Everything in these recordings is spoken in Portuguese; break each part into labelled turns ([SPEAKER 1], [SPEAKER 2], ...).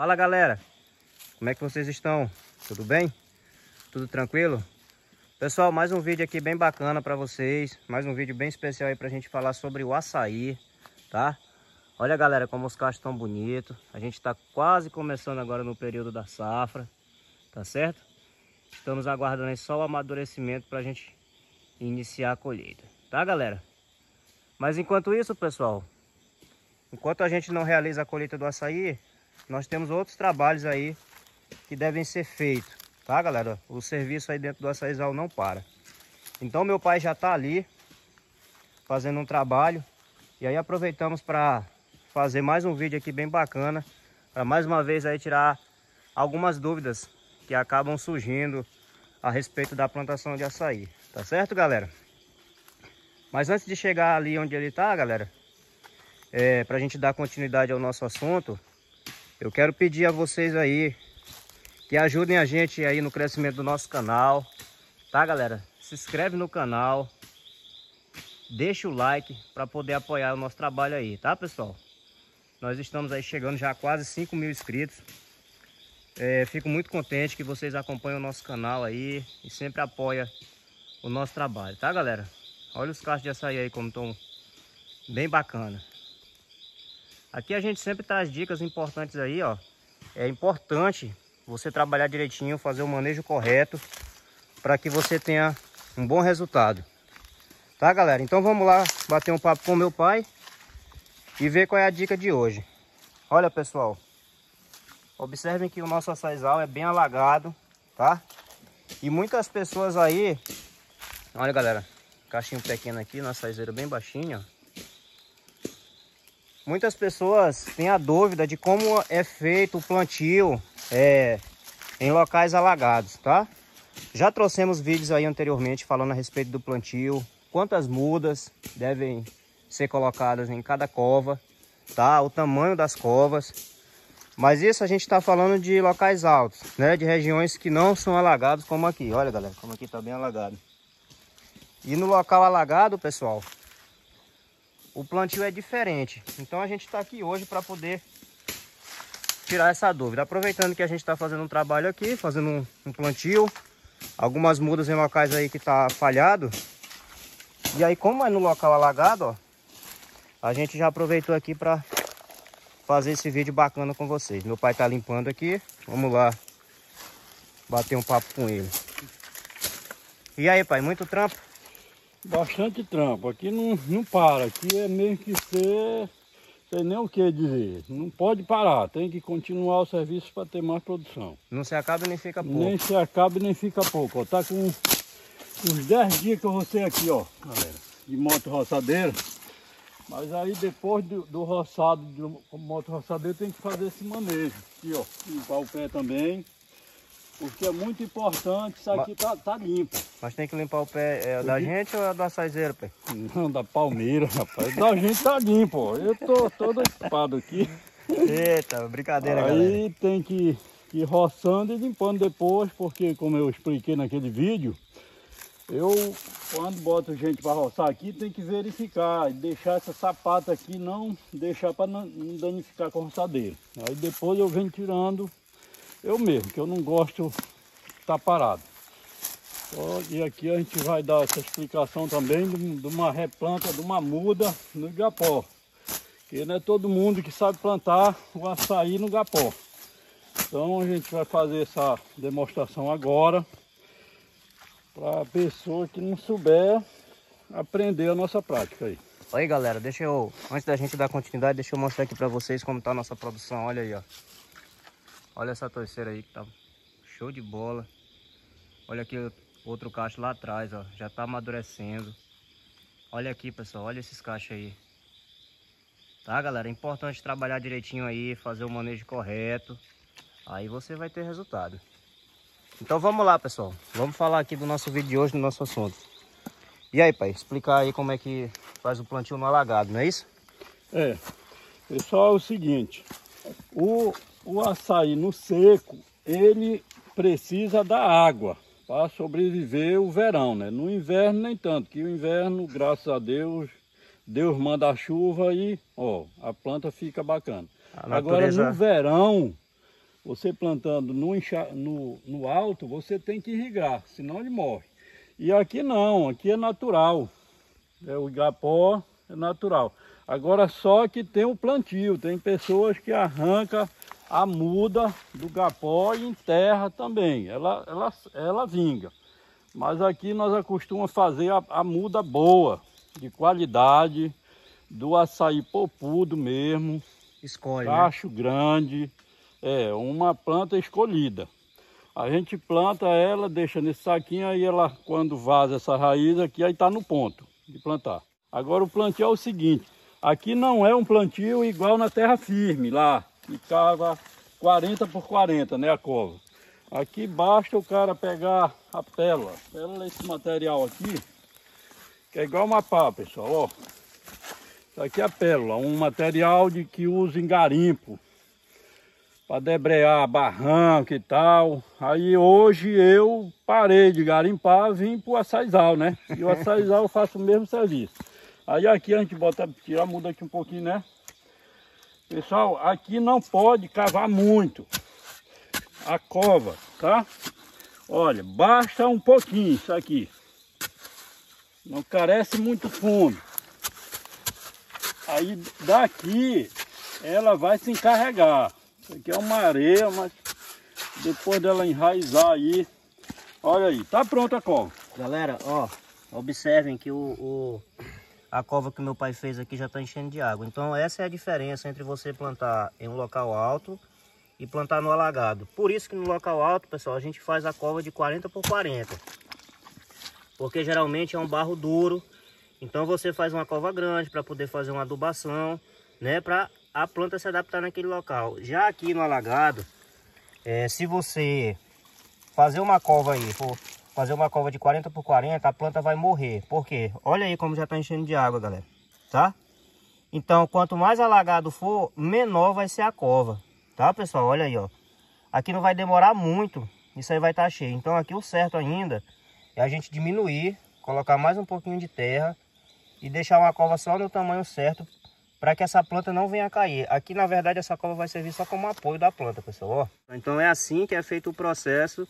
[SPEAKER 1] Fala galera, como é que vocês estão? Tudo bem? Tudo tranquilo? Pessoal, mais um vídeo aqui bem bacana para vocês, mais um vídeo bem especial aí pra gente falar sobre o açaí, tá? Olha galera como os cachos estão bonitos, a gente está quase começando agora no período da safra, tá certo? Estamos aguardando só o amadurecimento para a gente iniciar a colheita, tá galera? Mas enquanto isso pessoal, enquanto a gente não realiza a colheita do açaí, nós temos outros trabalhos aí que devem ser feitos, tá galera? O serviço aí dentro do açaizal não para. Então meu pai já está ali fazendo um trabalho e aí aproveitamos para fazer mais um vídeo aqui bem bacana para mais uma vez aí tirar algumas dúvidas que acabam surgindo a respeito da plantação de açaí, tá certo galera? Mas antes de chegar ali onde ele está, galera, é, para a gente dar continuidade ao nosso assunto, eu quero pedir a vocês aí que ajudem a gente aí no crescimento do nosso canal, tá galera? Se inscreve no canal, deixa o like para poder apoiar o nosso trabalho aí, tá pessoal? Nós estamos aí chegando já a quase 5 mil inscritos. É, fico muito contente que vocês acompanham o nosso canal aí e sempre apoiam o nosso trabalho, tá galera? Olha os cachos de açaí aí como estão bem bacana. Aqui a gente sempre traz dicas importantes aí, ó. É importante você trabalhar direitinho, fazer o manejo correto para que você tenha um bom resultado. Tá, galera? Então vamos lá bater um papo com meu pai e ver qual é a dica de hoje. Olha, pessoal. Observem que o nosso açaizal é bem alagado, tá? E muitas pessoas aí... Olha, galera. Caixinho pequeno aqui, nossa açaizeira bem baixinha, ó. Muitas pessoas têm a dúvida de como é feito o plantio é, em locais alagados, tá? Já trouxemos vídeos aí anteriormente falando a respeito do plantio, quantas mudas devem ser colocadas em cada cova, tá? O tamanho das covas. Mas isso a gente está falando de locais altos, né? De regiões que não são alagados como aqui. Olha, galera, como aqui está bem alagado. E no local alagado, pessoal, o plantio é diferente. Então a gente está aqui hoje para poder tirar essa dúvida. Aproveitando que a gente está fazendo um trabalho aqui, fazendo um, um, plantio, algumas mudas em locais aí que está falhado. E aí como é no local alagado, ó, a gente já aproveitou aqui para fazer esse vídeo bacana com vocês. Meu pai está limpando aqui, vamos lá bater um papo com ele. E aí pai, muito trampo?
[SPEAKER 2] Bastante trampo. Aqui não, não para. Aqui é meio que ser. Sei nem o que dizer. Não pode parar. Tem que continuar o serviço para ter mais produção.
[SPEAKER 1] Não se acaba nem fica pouco.
[SPEAKER 2] Nem se acaba nem fica pouco. Ó, tá com uns 10 dias que eu rocei aqui, ó, galera. De moto roçadeira. Mas aí depois do, do roçado de moto roçadeira tem que fazer esse manejo. Aqui, ó. Limpar o pé também. Porque é muito importante, isso aqui tá, tá limpo.
[SPEAKER 1] Mas tem que limpar o pé, é da gente ou é da saizeira, pé?
[SPEAKER 2] Não, da palmeira, rapaz. Da gente tá limpo. Eu tô todo equipado aqui.
[SPEAKER 1] Eita, brincadeira,
[SPEAKER 2] Aí
[SPEAKER 1] galera.
[SPEAKER 2] Aí tem que ir roçando e limpando depois, porque como eu expliquei naquele vídeo, eu, quando boto gente para roçar aqui, tem que verificar, deixar essa sapata aqui, não deixar para não danificar com a roçadeira. Aí depois eu venho tirando eu mesmo, que eu não gosto de estar parado. E aqui a gente vai dar essa explicação também de uma replanta, de uma muda no igapó. Que não é todo mundo que sabe plantar o açaí no igapó. Então a gente vai fazer essa demonstração agora. Para a pessoa que não souber aprender a nossa prática aí.
[SPEAKER 1] Aí galera, deixa eu, antes da gente dar continuidade, deixa eu mostrar aqui para vocês como está a nossa produção. Olha aí, ó. Olha essa torceira aí que tá show de bola. Olha aqui outro cacho lá atrás, ó. Já tá amadurecendo. Olha aqui, pessoal. Olha esses cachos aí. Tá, galera? É importante trabalhar direitinho aí, fazer o manejo correto. Aí você vai ter resultado. Então vamos lá, pessoal. Vamos falar aqui do nosso vídeo de hoje, do nosso assunto. E aí, pai? Explicar aí como é que faz o plantio no alagado, não é isso?
[SPEAKER 2] É. Pessoal, é o seguinte. O, o açaí no seco, ele precisa da água para sobreviver o verão, né? No inverno nem tanto, que o inverno, graças a Deus, Deus manda a chuva e, ó, a planta fica bacana. Agora no verão, você plantando no, no, no alto, você tem que irrigar, senão ele morre. E aqui não, aqui é natural. É, o igapó é natural. Agora só que tem o plantio, tem pessoas que arrancam a muda do gapó e enterra também. Ela, ela, ela vinga. Mas aqui nós acostumamos fazer a, a muda boa, de qualidade, do açaí popudo mesmo.
[SPEAKER 1] Escolhe,
[SPEAKER 2] Cacho
[SPEAKER 1] né?
[SPEAKER 2] grande. É, uma planta escolhida. A gente planta ela, deixa nesse saquinho, aí ela, quando vaza essa raiz aqui, aí está no ponto de plantar. Agora o plantio é o seguinte, aqui não é um plantio igual na terra firme, lá, que cava 40 por 40, né, a cova. Aqui basta o cara pegar a pérola, pérola esse material aqui, que é igual uma pá, pessoal, ó. Isso aqui é a pérola, um material de que usa em garimpo, para debrear barranco e tal. Aí hoje eu parei de garimpar, vim para o açaizal, né? E o açaizal eu faço o mesmo serviço. Aí aqui a gente bota, tirar, muda aqui um pouquinho, né? Pessoal, aqui não pode cavar muito a cova, tá? Olha, basta um pouquinho isso aqui. Não carece muito fundo. Aí daqui ela vai se encarregar. Isso aqui é uma areia, mas depois dela enraizar aí, olha aí, tá pronta a cova.
[SPEAKER 1] Galera, ó, observem que o, o, a cova que meu pai fez aqui já está enchendo de água. Então essa é a diferença entre você plantar em um local alto e plantar no alagado. Por isso que no local alto, pessoal, a gente faz a cova de 40 por 40. Porque geralmente é um barro duro. Então você faz uma cova grande para poder fazer uma adubação, né? Para a planta se adaptar naquele local. Já aqui no alagado, é, se você fazer uma cova aí, for fazer uma cova de 40 por 40, a planta vai morrer. Por quê? Olha aí como já está enchendo de água, galera. Tá? Então, quanto mais alagado for, menor vai ser a cova. Tá, pessoal? Olha aí, ó. Aqui não vai demorar muito. Isso aí vai estar tá cheio. Então, aqui o certo ainda é a gente diminuir, colocar mais um pouquinho de terra e deixar uma cova só no tamanho certo para que essa planta não venha cair. Aqui, na verdade, essa cova vai servir só como apoio da planta, pessoal. Ó. Então é assim que é feito o processo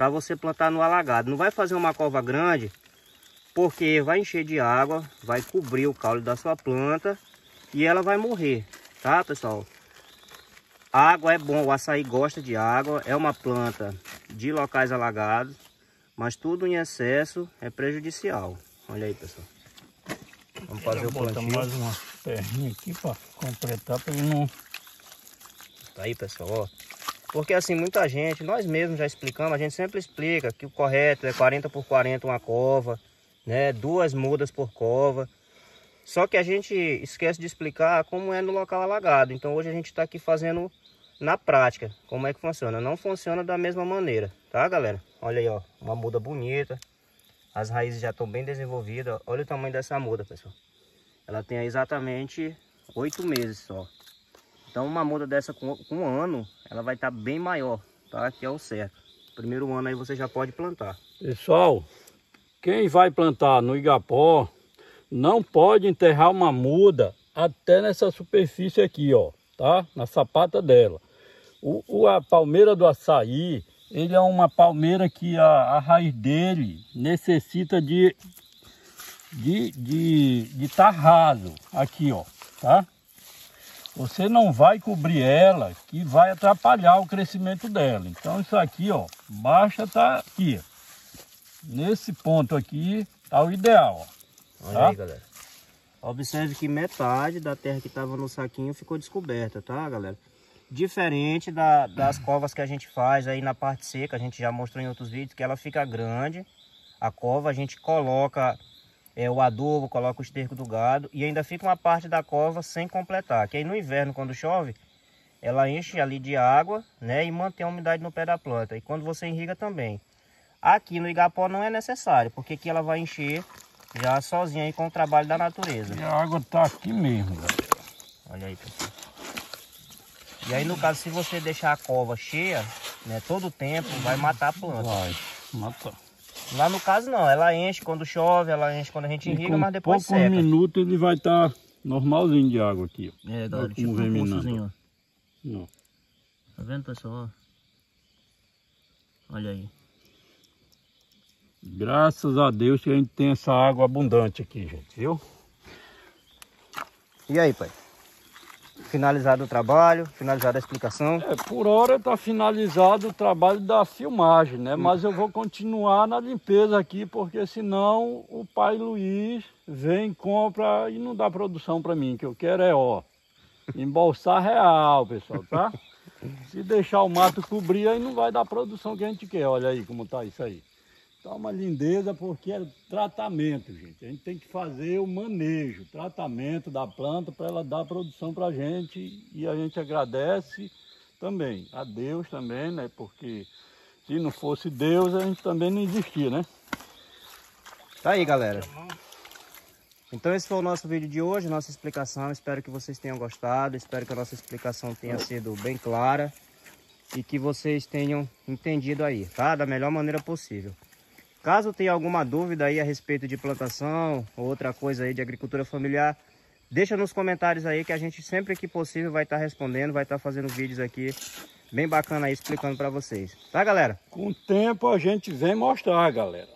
[SPEAKER 1] para você plantar no alagado. Não vai fazer uma cova grande, porque vai encher de água, vai cobrir o caule da sua planta e ela vai morrer, tá, pessoal? água é bom, o açaí gosta de água, é uma planta de locais alagados, mas tudo em excesso é prejudicial. Olha aí, pessoal. Vamos fazer o plantio.
[SPEAKER 2] mais uma perninha aqui para completar para ele não...
[SPEAKER 1] Tá aí, pessoal, ó. Porque assim, muita gente, nós mesmos já explicamos, a gente sempre explica que o correto é 40 por 40 uma cova, né? Duas mudas por cova. Só que a gente esquece de explicar como é no local alagado. Então hoje a gente está aqui fazendo na prática como é que funciona. Não funciona da mesma maneira, tá galera? Olha aí, ó, uma muda bonita. As raízes já estão bem desenvolvidas. Olha o tamanho dessa muda, pessoal. Ela tem exatamente oito meses só. Então uma muda dessa com, com um ano, ela vai estar tá bem maior, tá? Que é o certo. Primeiro ano aí você já pode plantar.
[SPEAKER 2] Pessoal, quem vai plantar no igapó, não pode enterrar uma muda até nessa superfície aqui, ó, tá? Na sapata dela. O, o a palmeira do açaí, ele é uma palmeira que a, a raiz dele necessita de de de de tá raso aqui, ó, tá? Você não vai cobrir ela que vai atrapalhar o crescimento dela. Então isso aqui, ó, baixa tá aqui. Nesse ponto aqui tá o ideal, ó.
[SPEAKER 1] Olha tá? aí, galera. Observe que metade da terra que estava no saquinho ficou descoberta, tá, galera? Diferente da, das covas que a gente faz aí na parte seca, a gente já mostrou em outros vídeos, que ela fica grande. A cova a gente coloca é, o adubo, coloca o esterco do gado e ainda fica uma parte da cova sem completar. Que aí no inverno, quando chove, ela enche ali de água né, e mantém a umidade no pé da planta. E quando você irriga também. Aqui no igapó não é necessário, porque aqui ela vai encher já sozinha aí com o trabalho da natureza.
[SPEAKER 2] E a água tá aqui mesmo, galera.
[SPEAKER 1] Olha aí, pessoal. E aí, no caso, se você deixar a cova cheia, né, todo o tempo, vai matar a planta.
[SPEAKER 2] Vai, mata.
[SPEAKER 1] Lá no caso não, ela enche quando chove, ela enche quando a gente irriga, mas depois
[SPEAKER 2] seca. poucos minutos ele vai estar tá normalzinho de água aqui.
[SPEAKER 1] É, galera, tipo um pulsozinho.
[SPEAKER 2] Não.
[SPEAKER 1] Tá vendo, pessoal? Olha aí.
[SPEAKER 2] Graças a Deus que a gente tem essa água abundante aqui, gente, viu?
[SPEAKER 1] E aí, pai? Finalizado o trabalho, finalizada a explicação?
[SPEAKER 2] É, por hora está finalizado o trabalho da filmagem, né? Mas eu vou continuar na limpeza aqui, porque senão o pai Luiz vem, compra e não dá produção para mim. O que eu quero é, ó, embolsar real, pessoal, tá? Se deixar o mato cobrir, aí não vai dar a produção que a gente quer. Olha aí como tá isso aí. Tá uma lindeza porque é tratamento, gente. A gente tem que fazer o manejo, tratamento da planta para ela dar produção para a gente e a gente agradece também a Deus também, né? Porque se não fosse Deus, a gente também não existia, né?
[SPEAKER 1] Tá aí, galera. Então esse foi o nosso vídeo de hoje, nossa explicação. Espero que vocês tenham gostado, espero que a nossa explicação tenha sido bem clara e que vocês tenham entendido aí, tá? Da melhor maneira possível. Caso tenha alguma dúvida aí a respeito de plantação ou outra coisa aí de agricultura familiar, deixa nos comentários aí que a gente sempre que possível vai estar tá respondendo, vai estar tá fazendo vídeos aqui bem bacana aí explicando para vocês. Tá, galera?
[SPEAKER 2] Com o tempo a gente vem mostrar, galera,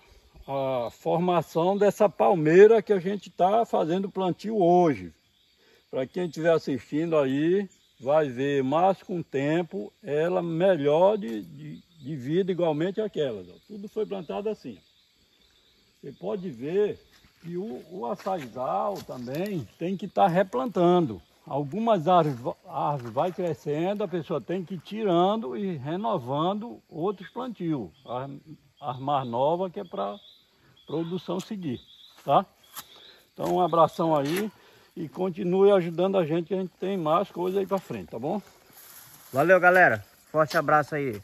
[SPEAKER 2] a formação dessa palmeira que a gente está fazendo plantio hoje. Para quem estiver assistindo aí, vai ver mais com o tempo ela melhor de, de de vida igualmente aquelas. Ó. Tudo foi plantado assim. Você pode ver que o, o açaizal também tem que estar tá replantando. Algumas árvores, árvores vai crescendo, a pessoa tem que ir tirando e renovando outros plantios. As, as mais novas que é para produção seguir, tá? Então um abração aí e continue ajudando a gente que a gente tem mais coisas aí para frente, tá bom?
[SPEAKER 1] Valeu, galera. Forte abraço aí.